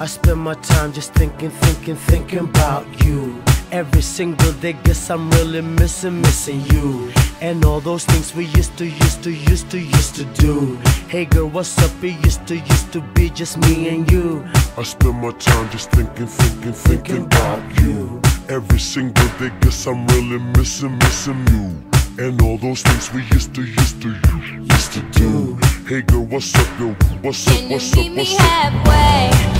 cool. I spend my time just thinking, thinking, thinking about you. Every single day, guess I'm really missing, missing you. And all those things we used to, used to, used to, used to do. Hey girl, what's up? It used to, used to be just me and you. I spend my time just thinking, thinking, thinking about you. Every single day, guess I'm really missing, missing you. And all those things we used to, used to, used to do. Hey girl, what's up, yo? What's up, Can you what's up, meet me what's up? halfway?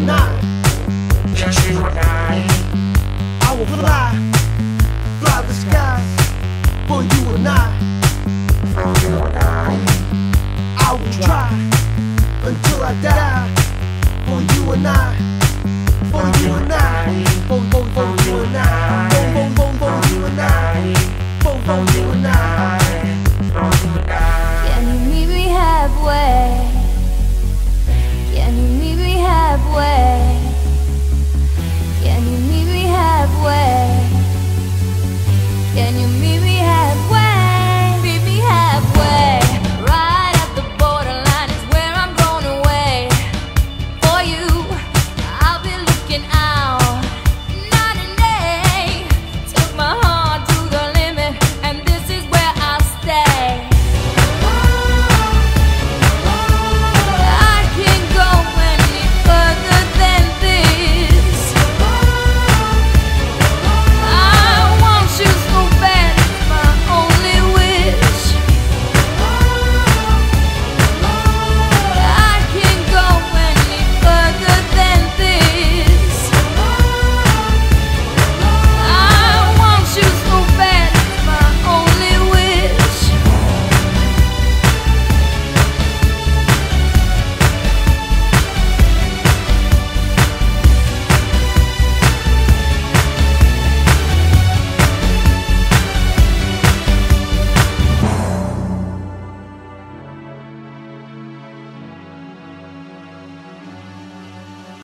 and I. Just you and I. I will fly, fly the skies for you and I. For you and I. I will try until I die for you and I.